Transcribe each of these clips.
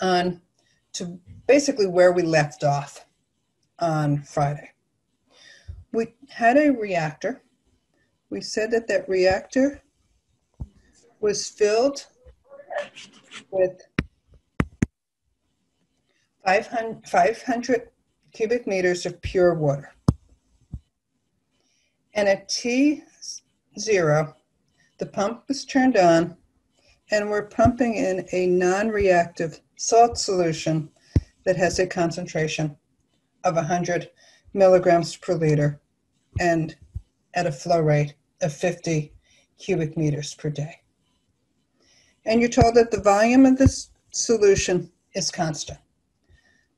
on to basically where we left off on Friday. We had a reactor. We said that that reactor was filled with 500, 500 cubic meters of pure water. And at T0, the pump was turned on, and we're pumping in a non reactive salt solution that has a concentration of 100 milligrams per liter and at a flow rate of 50 cubic meters per day. And you're told that the volume of this solution is constant,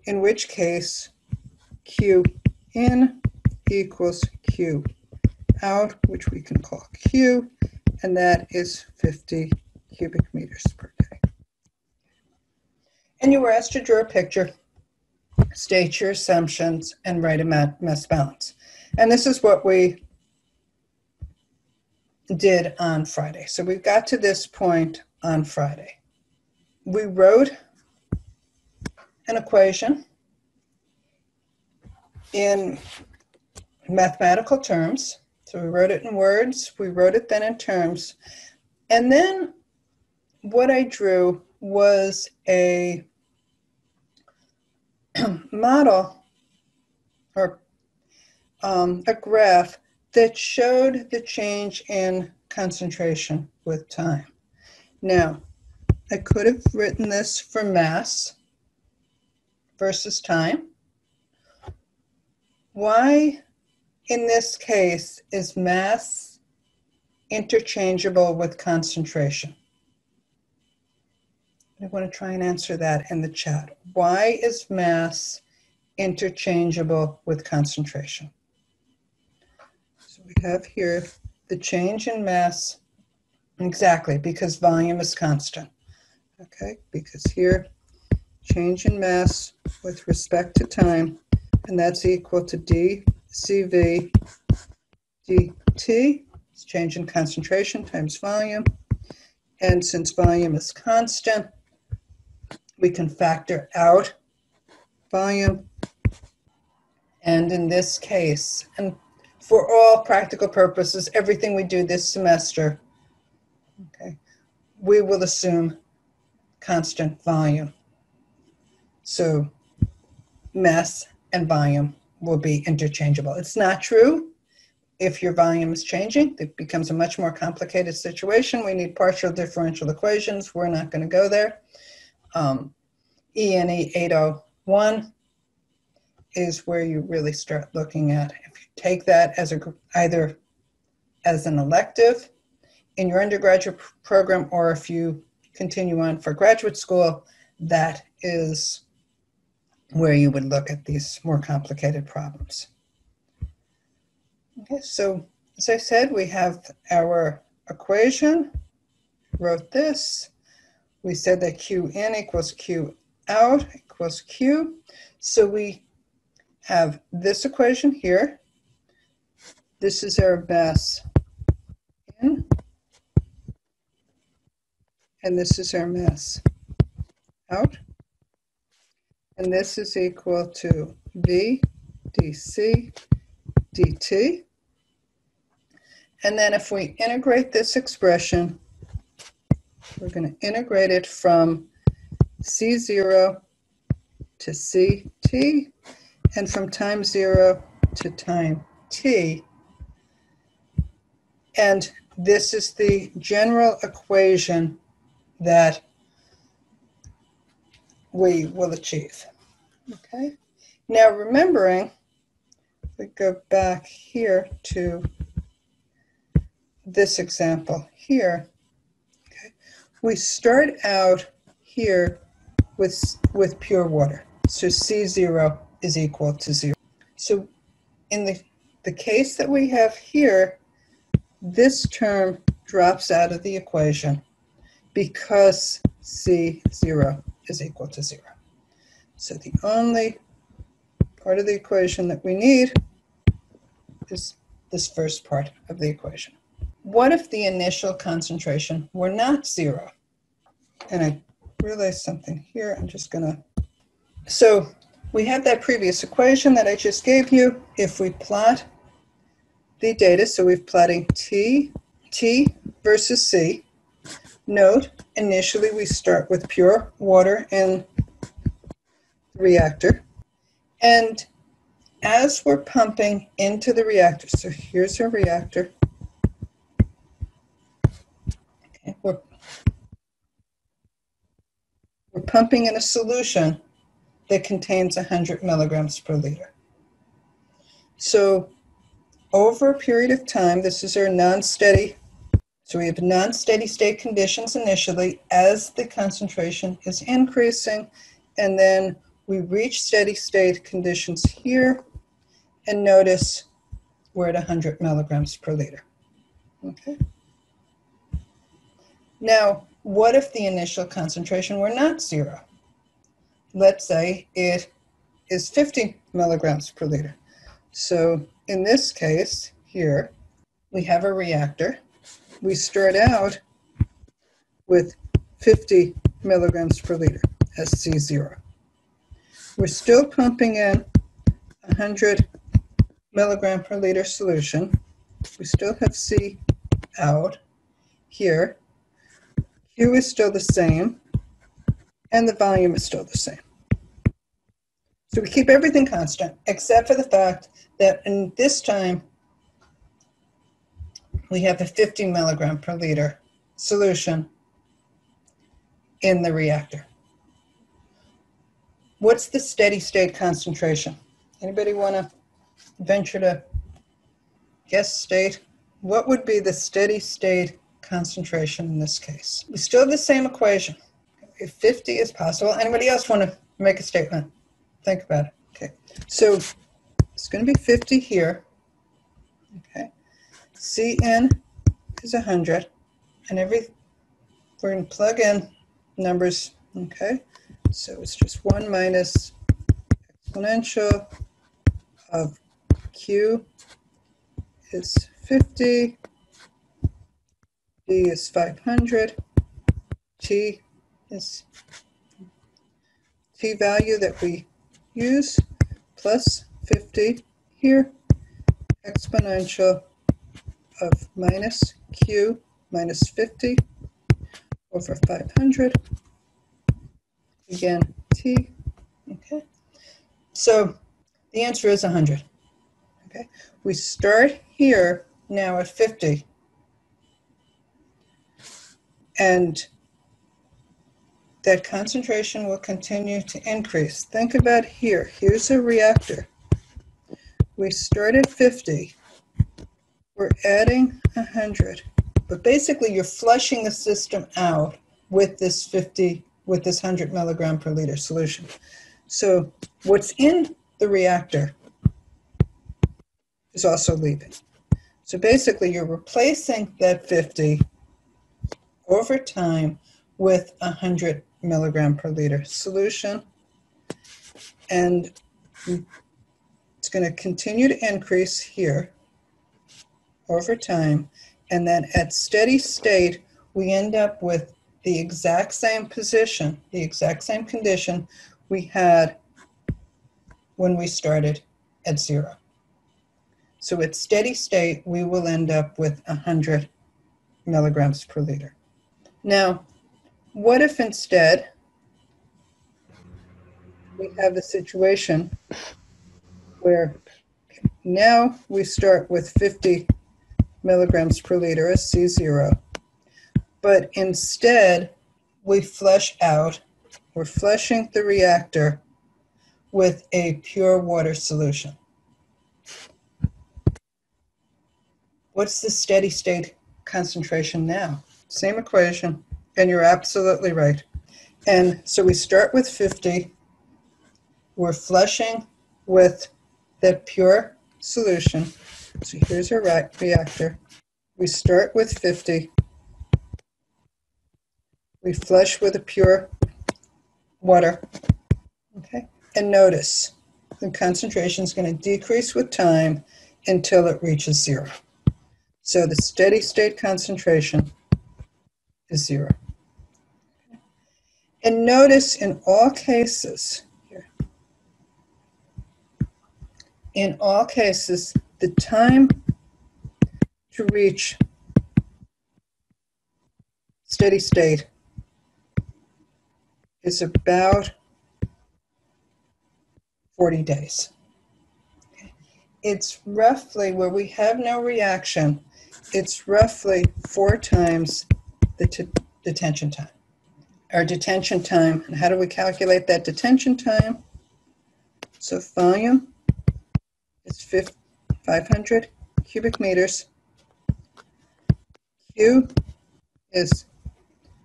in which case Q in equals Q out, which we can call Q, and that is 50 cubic meters per. And you were asked to draw a picture, state your assumptions, and write a mass balance. And this is what we did on Friday. So we got to this point on Friday. We wrote an equation in mathematical terms. So we wrote it in words, we wrote it then in terms. And then what I drew was a model or um, a graph that showed the change in concentration with time. Now, I could have written this for mass versus time. Why, in this case, is mass interchangeable with concentration? I want to try and answer that in the chat. Why is mass interchangeable with concentration? So we have here the change in mass, exactly, because volume is constant. Okay, because here, change in mass with respect to time, and that's equal to dCV dt, it's change in concentration times volume. And since volume is constant, we can factor out volume. And in this case, and for all practical purposes, everything we do this semester, okay, we will assume constant volume. So mass and volume will be interchangeable. It's not true. If your volume is changing, it becomes a much more complicated situation. We need partial differential equations. We're not going to go there um, ENE 801 is where you really start looking at. If you take that as a either as an elective in your undergraduate program, or if you continue on for graduate school, that is where you would look at these more complicated problems. Okay, so as I said, we have our equation, wrote this, we said that Q in equals Q out equals Q. So we have this equation here. This is our mass in, and this is our mass out. And this is equal to V dC dt. And then if we integrate this expression, we're going to integrate it from C0 to CT and from time 0 to time t. And this is the general equation that we will achieve. Okay. Now remembering, we go back here to this example here we start out here with, with pure water. So C0 is equal to zero. So in the, the case that we have here, this term drops out of the equation because C0 is equal to zero. So the only part of the equation that we need is this first part of the equation what if the initial concentration were not zero? And I realized something here. I'm just going to. So we have that previous equation that I just gave you. If we plot the data, so we're plotting T, T versus C. Note, initially we start with pure water in the reactor. And as we're pumping into the reactor, so here's our reactor. Okay, we're, we're pumping in a solution that contains 100 milligrams per liter. So over a period of time, this is our non-steady, so we have non-steady state conditions initially as the concentration is increasing, and then we reach steady state conditions here, and notice we're at 100 milligrams per liter. Okay. Now, what if the initial concentration were not zero? let's say it is 50 milligrams per liter. So in this case here, we have a reactor. We start out with 50 milligrams per liter as C0. We're still pumping in 100 milligram per liter solution. We still have C out here. Is still the same and the volume is still the same. So we keep everything constant, except for the fact that in this time, we have a 50 milligram per liter solution in the reactor. What's the steady state concentration? Anybody want to venture to guess state? What would be the steady state concentration in this case? We still have the same equation if 50 is possible. Anybody else want to make a statement? Think about it. Okay. So it's going to be 50 here. Okay. Cn is 100. And every, we're going to plug in numbers. Okay. So it's just 1 minus exponential of Q is 50. D is 500. T is t value that we use plus 50 here, exponential of minus q minus 50 over 500. Again, t, okay? So the answer is 100, okay? We start here now at 50. And that concentration will continue to increase. Think about here. Here's a reactor. We start at 50. We're adding 100. But basically, you're flushing the system out with this 50, with this 100 milligram per liter solution. So what's in the reactor is also leaving. So basically, you're replacing that 50 over time with a 100 milligram per liter solution. And it's going to continue to increase here over time. And then at steady state, we end up with the exact same position, the exact same condition we had when we started at zero. So at steady state, we will end up with 100 milligrams per liter. Now, what if instead we have a situation where now we start with 50 milligrams per liter as C0, but instead we flush out, we're flushing the reactor with a pure water solution. What's the steady state concentration now? Same equation, and you're absolutely right. And so we start with 50. We're flushing with the pure solution. So here's our reactor. We start with 50. We flush with a pure water. Okay. And notice the concentration is going to decrease with time until it reaches zero. So the steady state concentration is zero. And notice in all cases, in all cases, the time to reach steady state is about 40 days. It's roughly where we have no reaction, it's roughly four times the detention time. Our detention time, and how do we calculate that detention time? So volume is 500 cubic meters. Q is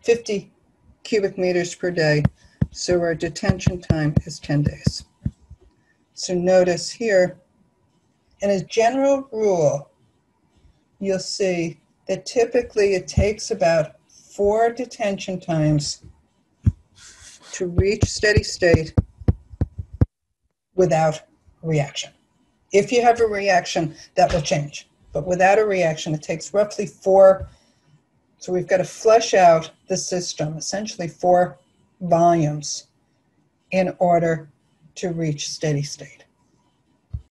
50 cubic meters per day, so our detention time is 10 days. So notice here, in a general rule, you'll see that typically it takes about four detention times to reach steady state without reaction. If you have a reaction, that will change. But without a reaction, it takes roughly four. So we've got to flush out the system, essentially four volumes, in order to reach steady state.